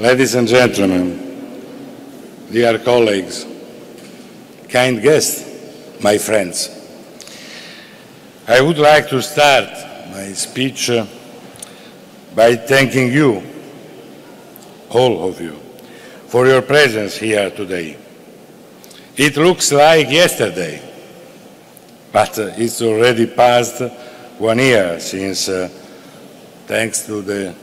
Ladies and gentlemen, dear colleagues, kind guests, my friends, I would like to start my speech uh, by thanking you, all of you, for your presence here today. It looks like yesterday, but it's already past one year since, uh, thanks to the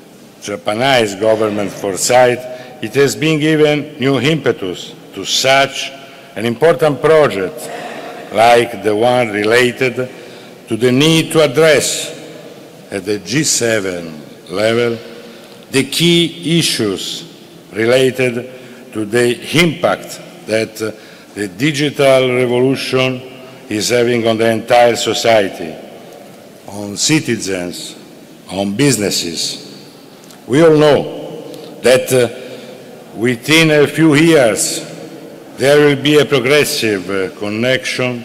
Japanese government foresight, it has been given new impetus to such an important project like the one related to the need to address at the G7 level the key issues related to the impact that the digital revolution is having on the entire society, on citizens, on businesses. We all know that uh, within a few years there will be a progressive uh, connection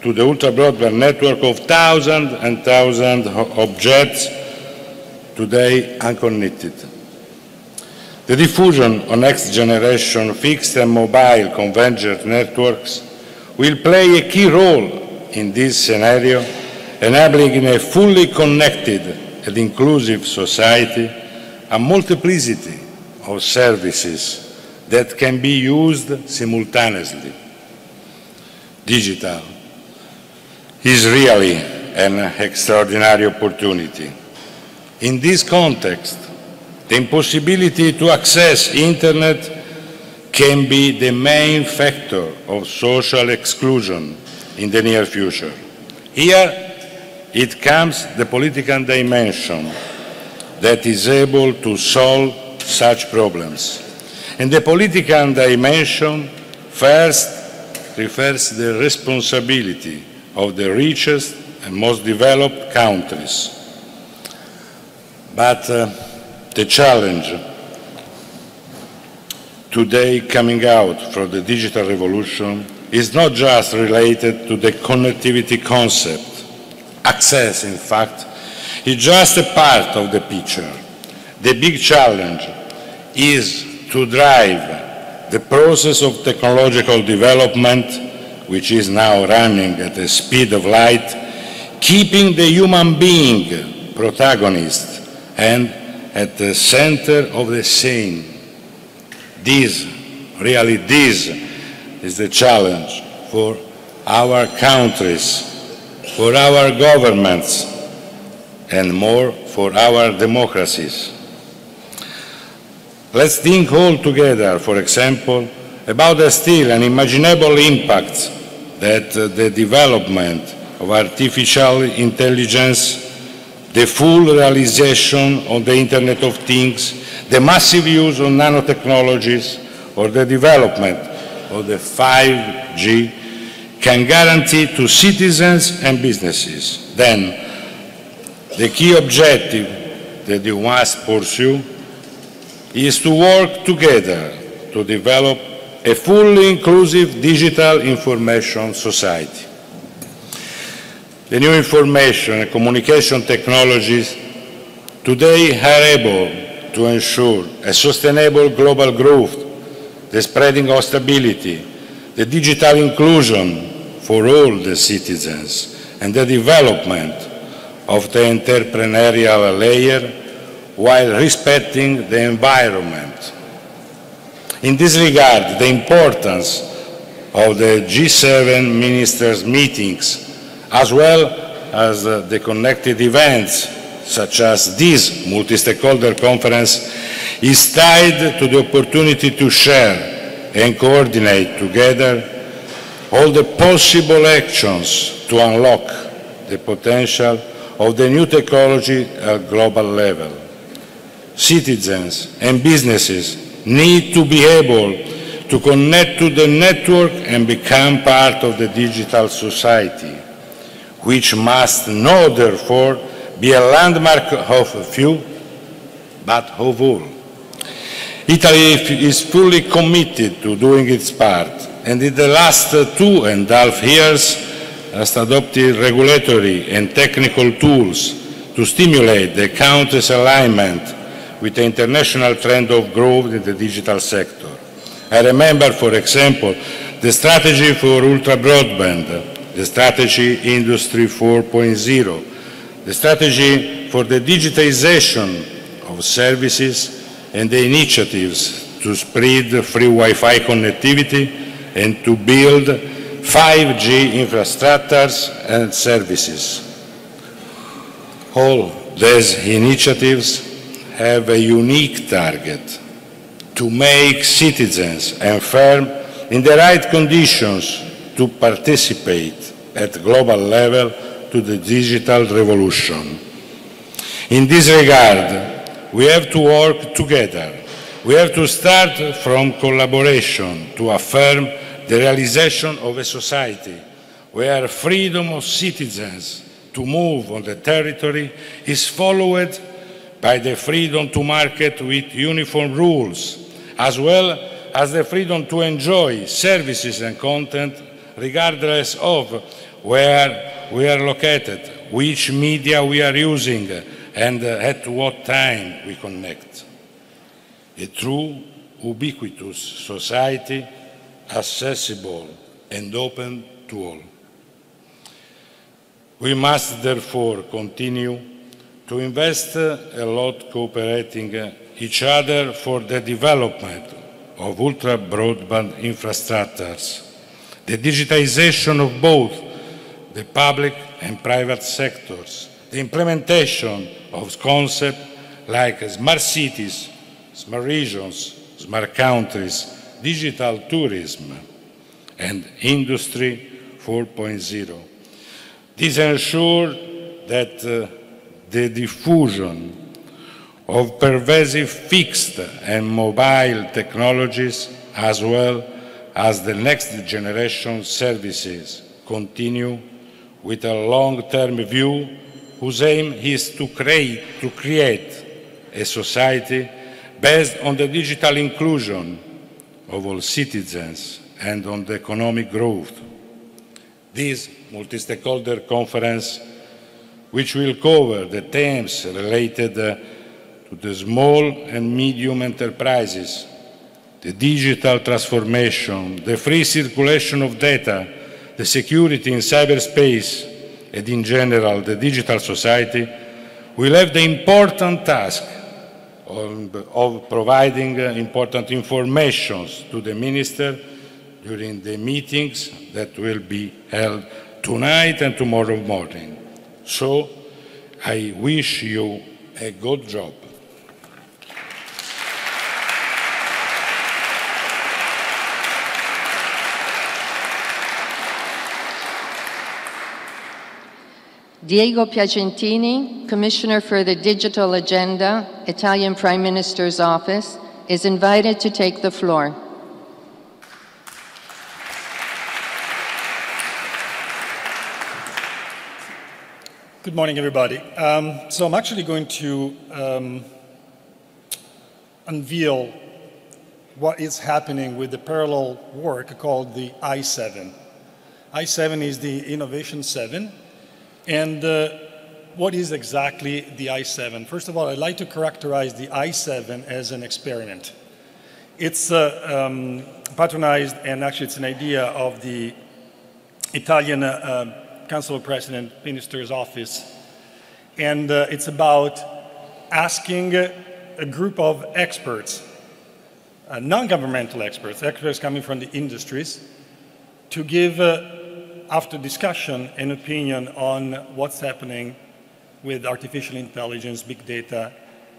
to the ultra-broadband network of thousands and thousands of objects today unconnected. The diffusion of next-generation fixed and mobile convergent networks will play a key role in this scenario, enabling a fully connected and inclusive society a multiplicity of services that can be used simultaneously. Digital is really an extraordinary opportunity. In this context, the impossibility to access Internet can be the main factor of social exclusion in the near future. Here, it comes the political dimension that is able to solve such problems. And the political dimension first refers to the responsibility of the richest and most developed countries. But uh, the challenge today coming out from the digital revolution is not just related to the connectivity concept. Access, in fact, is just a part of the picture. The big challenge is to drive the process of technological development, which is now running at the speed of light, keeping the human being protagonist and at the center of the scene. This, really this, is the challenge for our countries, for our governments, and more for our democracies. Let's think all together, for example, about the still unimaginable impacts that uh, the development of artificial intelligence, the full realization of the Internet of Things, the massive use of nanotechnologies, or the development of the 5G can guarantee to citizens and businesses. Then, the key objective that you must pursue is to work together to develop a fully inclusive digital information society. The new information and communication technologies today are able to ensure a sustainable global growth, the spreading of stability, the digital inclusion for all the citizens, and the development of the entrepreneurial layer while respecting the environment. In this regard, the importance of the G7 ministers' meetings, as well as the connected events, such as this multi-stakeholder conference, is tied to the opportunity to share and coordinate together all the possible actions to unlock the potential of the new technology at global level citizens and businesses need to be able to connect to the network and become part of the digital society, which must not therefore be a landmark of a few, but of all. Italy is fully committed to doing its part, and in the last two and a half years has adopted regulatory and technical tools to stimulate the country's alignment with the international trend of growth in the digital sector. I remember, for example, the strategy for ultra broadband, the strategy Industry 4.0, the strategy for the digitization of services and the initiatives to spread free Wi-Fi connectivity and to build 5G infrastructures and services. All these initiatives have a unique target to make citizens and firms in the right conditions to participate at global level to the digital revolution. In this regard, we have to work together. We have to start from collaboration to affirm the realization of a society where freedom of citizens to move on the territory is followed by the freedom to market with uniform rules, as well as the freedom to enjoy services and content regardless of where we are located, which media we are using, and at what time we connect. A true, ubiquitous society, accessible and open to all. We must therefore continue to invest a lot cooperating each other for the development of ultra-broadband infrastructures, the digitization of both the public and private sectors, the implementation of concepts like smart cities, smart regions, smart countries, digital tourism, and Industry 4.0. This ensures that uh, the diffusion of pervasive fixed and mobile technologies as well as the next generation services continue with a long-term view whose aim is to create, to create a society based on the digital inclusion of all citizens and on the economic growth. This multi-stakeholder conference, which will cover the themes related uh, to the small and medium enterprises, the digital transformation, the free circulation of data, the security in cyberspace, and in general the digital society, will have the important task of, providing uh, important information to the Minister during the meetings that will be held tonight and tomorrow morning. So I wish you a good job. Diego Piacentini, Commissioner for the Digital Agenda, Italian Prime Minister's Office, is invited to take the floor. Good morning, everybody. Um, so I'm actually going to um, unveil what is happening with the parallel work called the i7. i7 is the Innovation 7, and uh, what is exactly the i7? First of all, I'd like to characterize the i7 as an experiment. It's uh, um, patronized, and actually it's an idea of the Italian uh, Council of President Minister's Office. And uh, it's about asking a group of experts, uh, non-governmental experts, experts coming from the industries, to give, uh, after discussion, an opinion on what's happening with artificial intelligence, big data,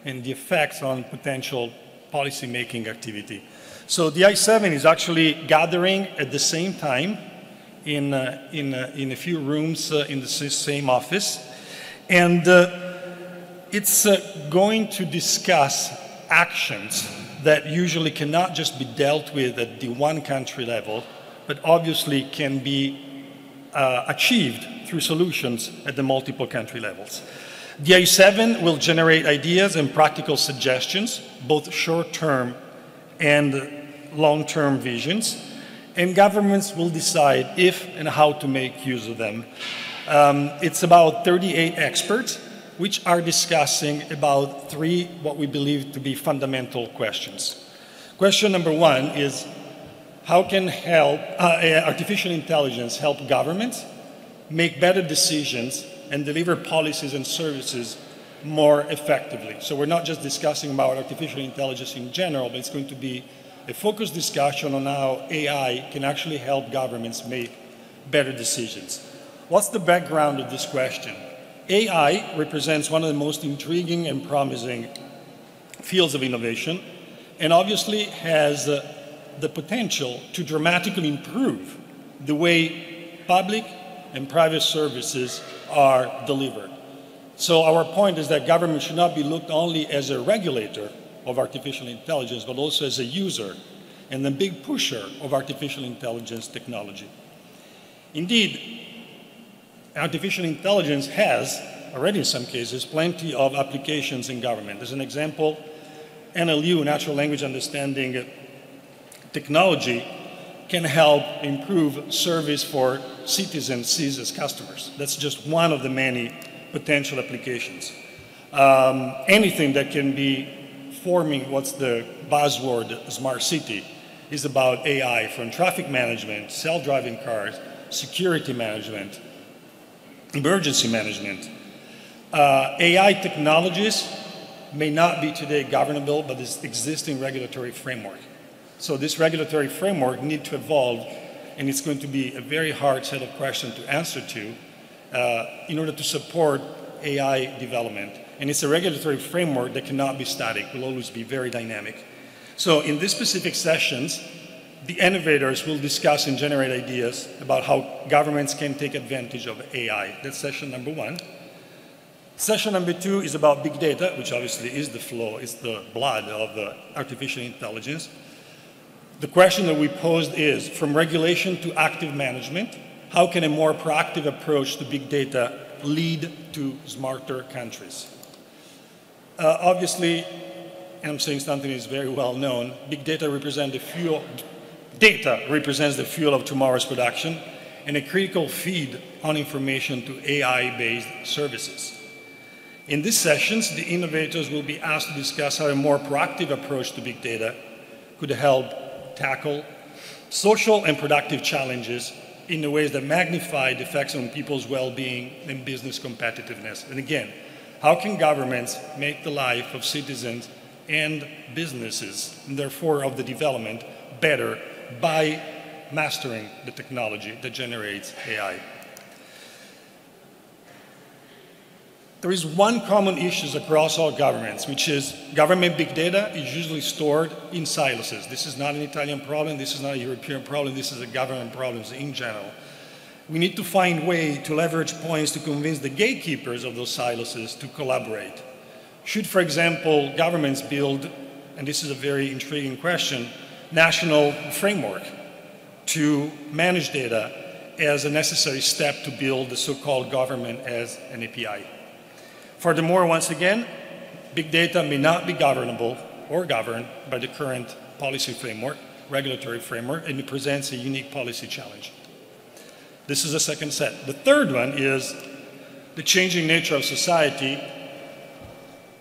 and the effects on potential policy-making activity. So the I-7 is actually gathering at the same time in, uh, in, uh, in a few rooms uh, in the same office. And it's going to discuss actions that usually cannot just be dealt with at the one country level, but obviously can be uh, achieved through solutions at the multiple country levels. The I7 will generate ideas and practical suggestions, both short-term and long-term visions, and governments will decide if and how to make use of them. Um, it's about 38 experts which are discussing about three what we believe to be fundamental questions. Question number one is how can help, uh, artificial intelligence help governments make better decisions and deliver policies and services more effectively? So we're not just discussing about artificial intelligence in general, but it's going to be a focused discussion on how AI can actually help governments make better decisions. What's the background of this question? AI represents one of the most intriguing and promising fields of innovation and obviously has uh, the potential to dramatically improve the way public and private services are delivered. So our point is that government should not be looked only as a regulator of artificial intelligence, but also as a user and the big pusher of artificial intelligence technology. Indeed, artificial intelligence has, already in some cases, plenty of applications in government. As an example, NLU, natural language understanding technology, can help improve service for citizens sees customers. That's just one of the many potential applications. Um, anything that can be forming what's the buzzword smart city is about AI from traffic management, self-driving cars, security management, emergency management. Uh, AI technologies may not be today governable, but this existing regulatory framework. So this regulatory framework need to evolve, and it's going to be a very hard set of questions to answer to uh, in order to support AI development. And it's a regulatory framework that cannot be static, will always be very dynamic. So in these specific sessions, the innovators will discuss and generate ideas about how governments can take advantage of AI. That's session number one. Session number two is about big data, which obviously is the flow, is the blood of the artificial intelligence. The question that we posed is, from regulation to active management, how can a more proactive approach to big data lead to smarter countries? Uh, obviously, and I'm saying something is very well known, big data represent the fuel, data represents the fuel of tomorrow's production and a critical feed on information to AI-based services. In these sessions, the innovators will be asked to discuss how a more proactive approach to big data could help tackle social and productive challenges in the ways that magnify the effects on people's well-being and business competitiveness. And again, how can governments make the life of citizens and businesses, and therefore of the development, better by mastering the technology that generates AI? There is one common issue across all governments, which is government big data is usually stored in silos. This is not an Italian problem, this is not a European problem, this is a government problem in general. We need to find way to leverage points to convince the gatekeepers of those silos to collaborate. Should, for example, governments build, and this is a very intriguing question, national framework to manage data as a necessary step to build the so-called government as an API? Furthermore, once again, big data may not be governable or governed by the current policy framework, regulatory framework, and it presents a unique policy challenge. This is the second set. The third one is the changing nature of society,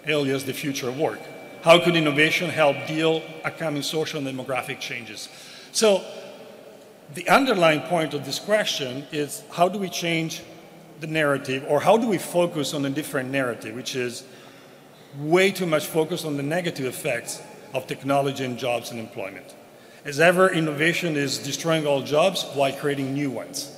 alias the future of work. How could innovation help deal upcoming social and demographic changes? So the underlying point of this question is how do we change the narrative, or how do we focus on a different narrative, which is way too much focus on the negative effects of technology and jobs and employment. As ever, innovation is destroying all jobs while creating new ones.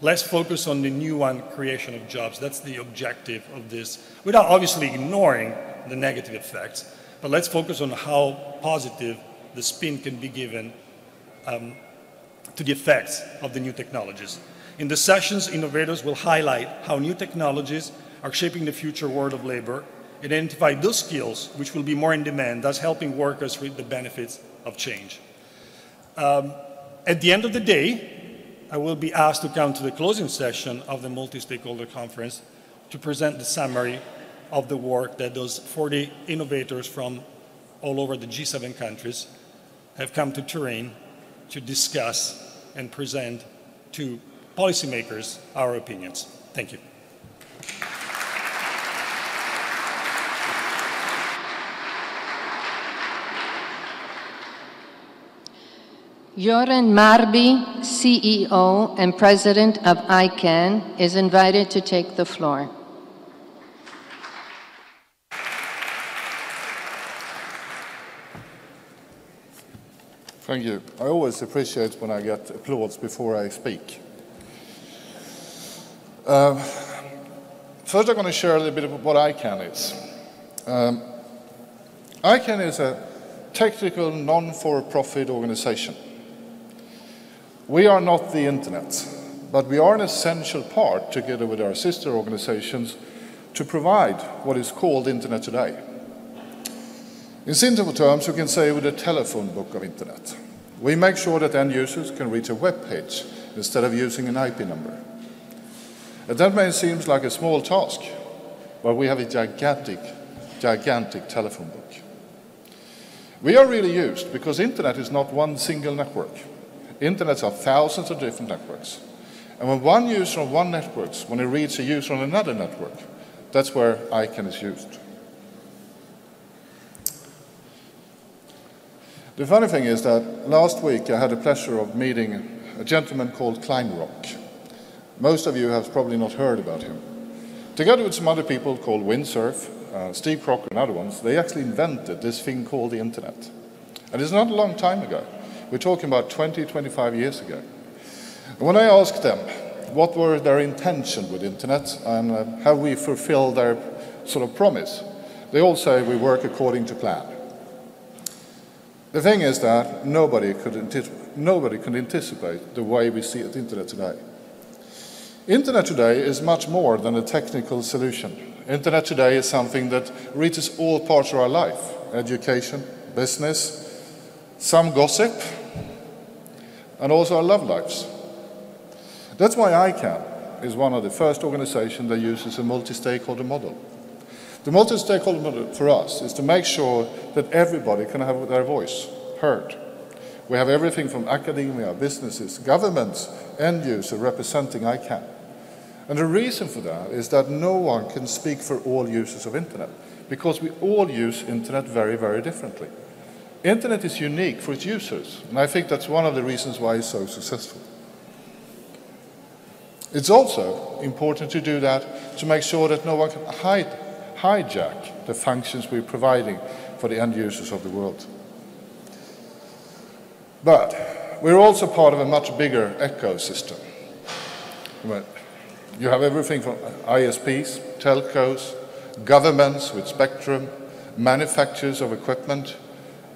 Let's focus on the new one creation of jobs. That's the objective of this, without obviously ignoring the negative effects. But let's focus on how positive the spin can be given um, to the effects of the new technologies. In the sessions, innovators will highlight how new technologies are shaping the future world of labor, identify those skills which will be more in demand, thus helping workers reap the benefits of change. Um, at the end of the day, I will be asked to come to the closing session of the multi-stakeholder conference to present the summary of the work that those 40 innovators from all over the G7 countries have come to Turin to discuss and present to policymakers our opinions. Thank you. Göran Marby, CEO and President of ICANN, is invited to take the floor. Thank you. I always appreciate when I get applause before I speak. Um, first, I'm going to share a little bit of what ICANN is. Um, ICANN is a technical, non-for-profit organization. We are not the internet, but we are an essential part, together with our sister organizations, to provide what is called Internet today. In simple terms, you can say with a telephone book of Internet. We make sure that end users can reach a web page instead of using an IP number. And that may seem like a small task, but we have a gigantic, gigantic telephone book. We are really used because Internet is not one single network. Internets are thousands of different networks. And when one user on one network, when it reads a user on another network, that's where ICANN is used. The funny thing is that last week I had the pleasure of meeting a gentleman called Kleinrock. Most of you have probably not heard about him. Together with some other people called Vint Cerf, uh, Steve Crocker and other ones, they actually invented this thing called the internet. And it's not a long time ago. We're talking about 20, 25 years ago. And when I asked them what were their intention with internet and uh, how we fulfill their sort of promise, they all say we work according to plan. The thing is that nobody could, nobody could anticipate the way we see the internet today. Internet today is much more than a technical solution. Internet today is something that reaches all parts of our life, education, business, some gossip, and also our love lives. That's why ICANN is one of the first organizations that uses a multi-stakeholder model. The multi-stakeholder model for us is to make sure that everybody can have their voice heard. We have everything from academia, businesses, governments, end users representing ICANN. And the reason for that is that no one can speak for all users of internet because we all use internet very, very differently. Internet is unique for its users, and I think that's one of the reasons why it's so successful. It's also important to do that to make sure that no one can hide hijack the functions we're providing for the end users of the world. But we're also part of a much bigger ecosystem. You have everything from ISPs, telcos, governments with spectrum, manufacturers of equipment,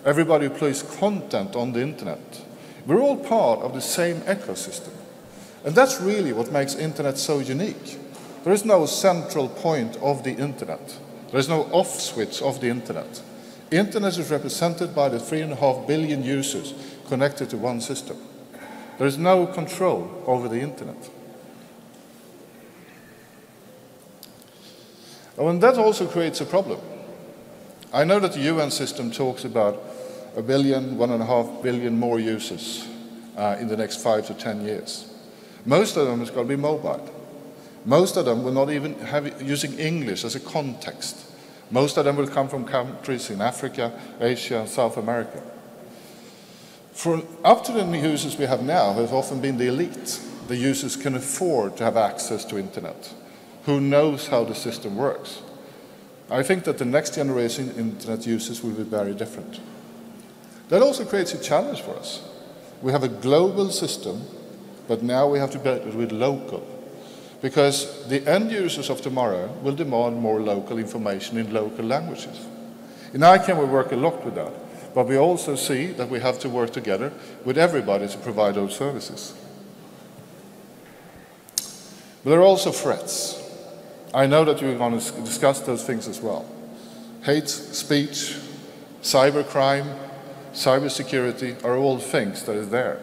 everybody who plays content on the internet. We're all part of the same ecosystem. And that's really what makes internet so unique. There is no central point of the internet. There is no off switch of the internet. Internet is represented by the three and a half billion users connected to one system. There is no control over the internet. And that also creates a problem. I know that the UN system talks about a billion, one and a half billion more users uh, in the next five to ten years. Most of them is going to be mobile. Most of them will not even have using English as a context. Most of them will come from countries in Africa, Asia, and South America. For up to the users we have now have often been the elite. The users can afford to have access to internet, who knows how the system works. I think that the next generation internet users will be very different. That also creates a challenge for us. We have a global system, but now we have to build it with local because the end users of tomorrow will demand more local information in local languages. In ICANN, we work a lot with that, but we also see that we have to work together with everybody to provide those services. But there are also threats. I know that you're going to discuss those things as well. Hate speech, cybercrime, cybersecurity are all things that are there.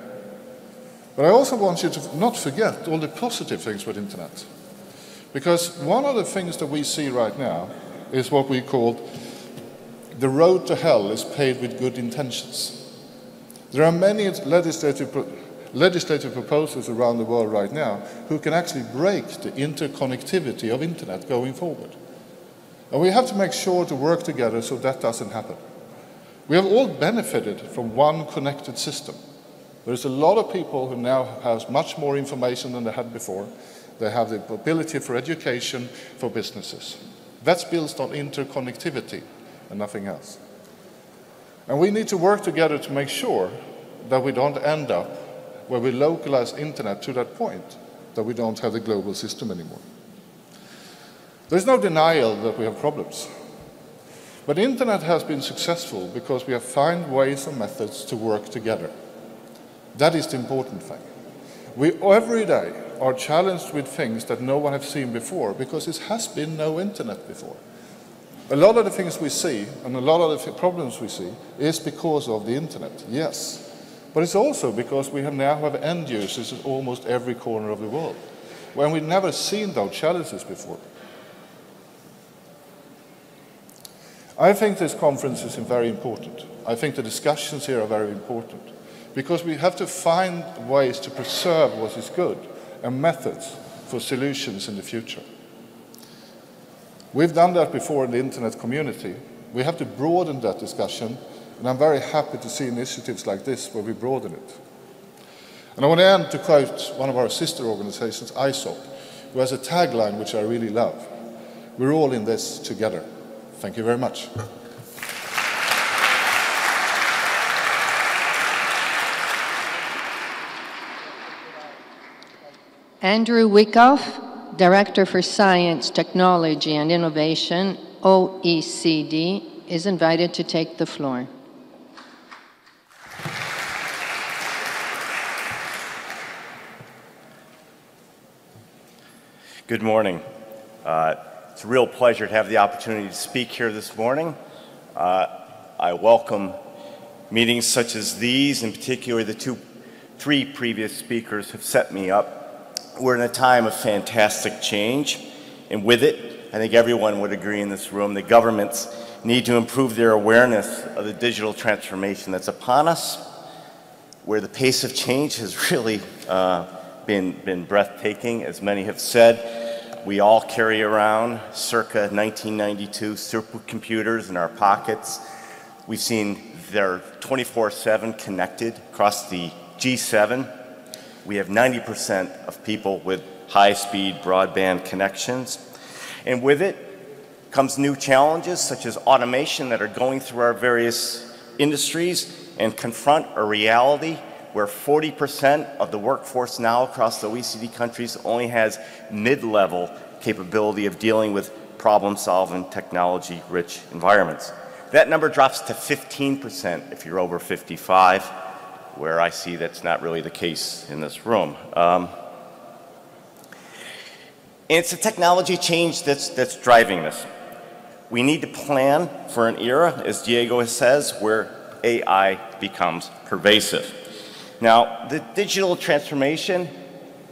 But I also want you to not forget all the positive things with internet. Because one of the things that we see right now is what we call the road to hell is paved with good intentions. There are many legislative, legislative proposals around the world right now who can actually break the interconnectivity of internet going forward. And we have to make sure to work together so that doesn't happen. We have all benefited from one connected system. There's a lot of people who now have much more information than they had before. They have the ability for education, for businesses. That's built on interconnectivity and nothing else. And we need to work together to make sure that we don't end up where we localize internet to that point, that we don't have the global system anymore. There's no denial that we have problems. But internet has been successful because we have found ways and methods to work together. That is the important thing. We every day are challenged with things that no one has seen before because it has been no internet before. A lot of the things we see and a lot of the problems we see is because of the internet, yes. But it's also because we have now have end users in almost every corner of the world, when we've never seen those challenges before. I think this conference is very important. I think the discussions here are very important because we have to find ways to preserve what is good and methods for solutions in the future. We've done that before in the internet community. We have to broaden that discussion, and I'm very happy to see initiatives like this where we broaden it. And I want to end to quote one of our sister organizations, ISOC, who has a tagline which I really love. We're all in this together. Thank you very much. Andrew Wyckoff, Director for Science, Technology and Innovation, OECD, is invited to take the floor. Good morning. Uh, it's a real pleasure to have the opportunity to speak here this morning. Uh, I welcome meetings such as these, in particular the two, three previous speakers have set me up we're in a time of fantastic change, and with it, I think everyone would agree in this room that governments need to improve their awareness of the digital transformation that's upon us, where the pace of change has really uh, been, been breathtaking, as many have said. We all carry around circa 1992 supercomputers in our pockets. We've seen they're 24 7 connected across the G7 we have 90% of people with high-speed broadband connections. And with it comes new challenges such as automation that are going through our various industries and confront a reality where 40% of the workforce now across the OECD countries only has mid-level capability of dealing with problem-solving technology-rich environments. That number drops to 15% if you're over 55 where I see that's not really the case in this room. Um, and it's a technology change that's, that's driving this. We need to plan for an era, as Diego says, where AI becomes pervasive. Now, the digital transformation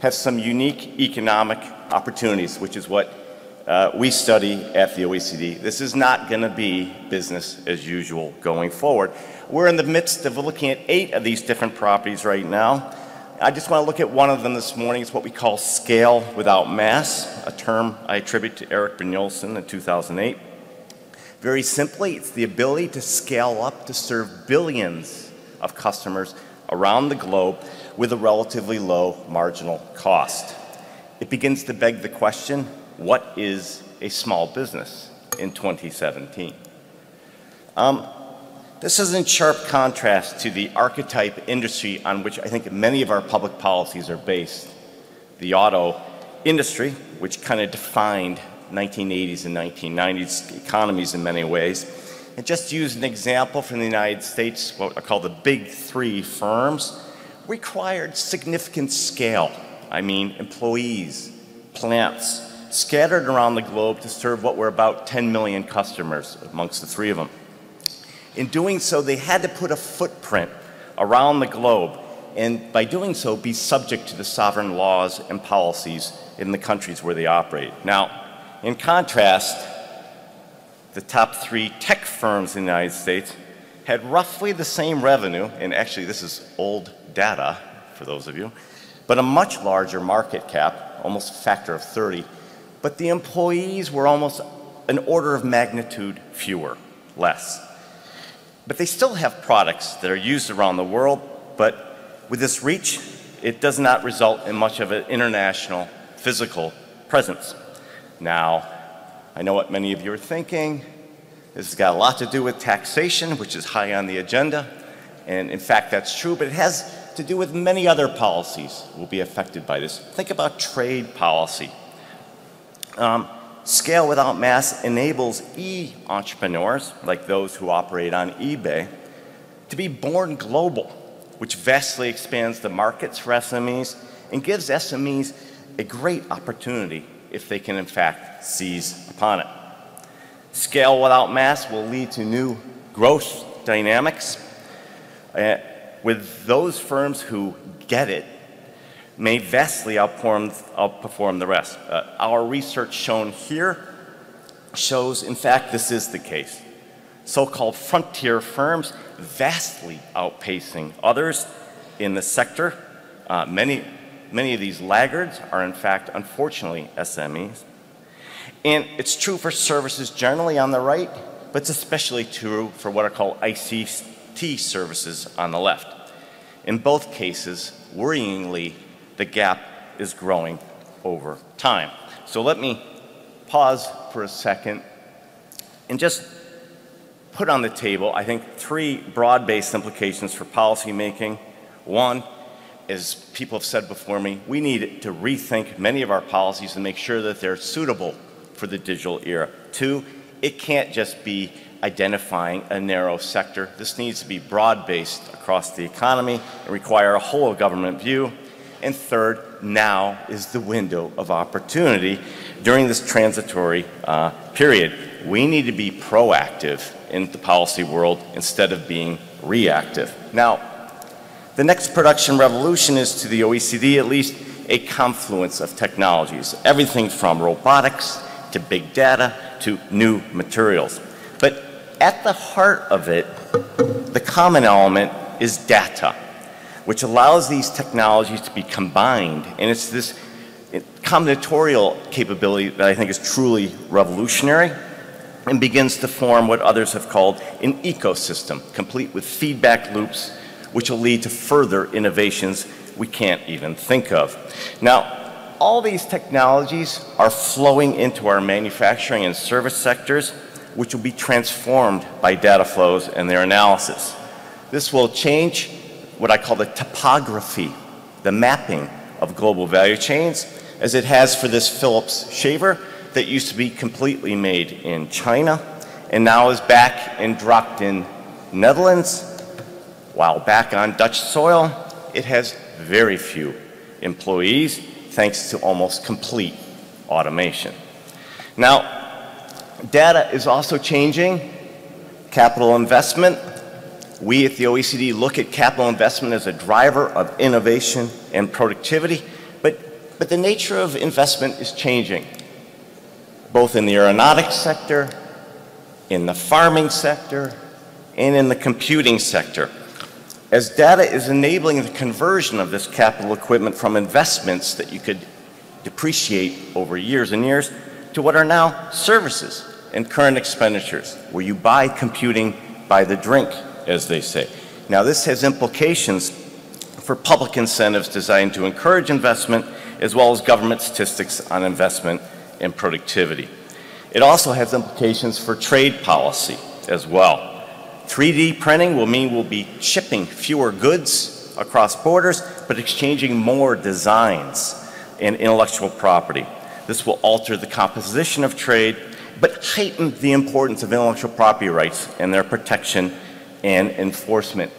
has some unique economic opportunities, which is what uh, we study at the OECD. This is not going to be business as usual going forward. We're in the midst of looking at eight of these different properties right now. I just want to look at one of them this morning. It's what we call scale without mass, a term I attribute to Eric Brynjolfsson in 2008. Very simply, it's the ability to scale up to serve billions of customers around the globe with a relatively low marginal cost. It begins to beg the question, what is a small business in 2017? Um, this is in sharp contrast to the archetype industry on which I think many of our public policies are based. The auto industry, which kind of defined 1980s and 1990s economies in many ways. And just use an example from the United States, what are called the big three firms, required significant scale. I mean, employees, plants, scattered around the globe to serve what were about 10 million customers amongst the three of them. In doing so, they had to put a footprint around the globe and by doing so be subject to the sovereign laws and policies in the countries where they operate. Now, in contrast, the top three tech firms in the United States had roughly the same revenue, and actually this is old data for those of you, but a much larger market cap, almost a factor of 30, but the employees were almost an order of magnitude fewer, less. But they still have products that are used around the world, but With this reach, it does not result in much of an international physical presence. Now, I know what many of you are thinking. This has got a lot to do with taxation, which is high on the agenda. And in fact, that's true, but it has to do with many other policies will be affected by this. Think about trade policy. Um, scale without mass enables e-entrepreneurs, like those who operate on eBay, to be born global, which vastly expands the markets for SMEs and gives SMEs a great opportunity if they can in fact seize upon it. Scale without mass will lead to new growth dynamics uh, with those firms who get it may vastly outperform, the rest. Uh, our research shown here shows, in fact, this is the case. So-called frontier firms vastly outpacing others in the sector. Uh, many, many of these laggards are, in fact, unfortunately, SMEs. And it's true for services generally on the right, but it's especially true for what are called ICT services on the left. In both cases, worryingly, the gap is growing over time. So let me pause for a second and just put on the table, I think, three broad-based implications for policymaking. One, as people have said before me, we need to rethink many of our policies and make sure that they're suitable for the digital era. Two, it can't just be identifying a narrow sector. This needs to be broad-based across the economy and require a whole of government view. And third, now is the window of opportunity during this transitory uh, period. We need to be proactive in the policy world instead of being reactive. Now, the next production revolution is to the OECD at least a confluence of technologies, everything from robotics to big data to new materials. But at the heart of it, the common element is data which allows these technologies to be combined. And it's this combinatorial capability that I think is truly revolutionary and begins to form what others have called an ecosystem, complete with feedback loops, which will lead to further innovations we can't even think of. Now, all these technologies are flowing into our manufacturing and service sectors, which will be transformed by data flows and their analysis. This will change what I call the topography, the mapping of global value chains, as it has for this Philips shaver that used to be completely made in China and now is back in Drachten, Netherlands. While back on Dutch soil, it has very few employees thanks to almost complete automation. Now, data is also changing. Capital investment we at the OECD look at capital investment as a driver of innovation and productivity, but, but the nature of investment is changing, both in the aeronautics sector, in the farming sector, and in the computing sector. As data is enabling the conversion of this capital equipment from investments that you could depreciate over years and years to what are now services and current expenditures, where you buy computing by the drink as they say. Now, this has implications for public incentives designed to encourage investment, as well as government statistics on investment and productivity. It also has implications for trade policy as well. 3D printing will mean we'll be shipping fewer goods across borders, but exchanging more designs and intellectual property. This will alter the composition of trade, but heighten the importance of intellectual property rights and their protection and enforcement.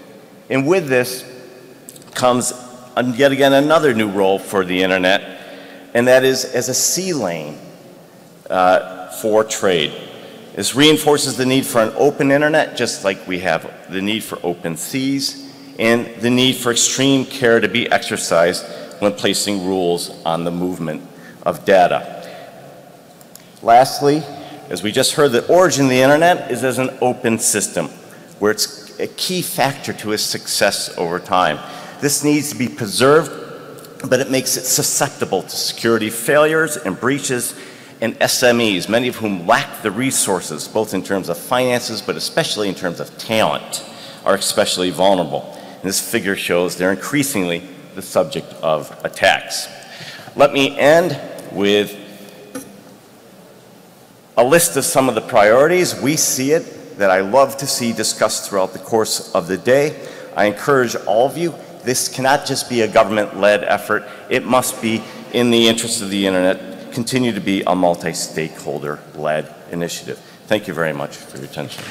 And with this comes yet again another new role for the internet, and that is as a sea lane uh, for trade. This reinforces the need for an open internet, just like we have the need for open seas, and the need for extreme care to be exercised when placing rules on the movement of data. Lastly, as we just heard, the origin of the internet is as an open system where it's a key factor to its success over time. This needs to be preserved, but it makes it susceptible to security failures and breaches and SMEs, many of whom lack the resources, both in terms of finances, but especially in terms of talent, are especially vulnerable. this figure shows they're increasingly the subject of attacks. Let me end with a list of some of the priorities. We see it that I love to see discussed throughout the course of the day. I encourage all of you, this cannot just be a government-led effort. It must be in the interest of the internet, continue to be a multi-stakeholder led initiative. Thank you very much for your attention.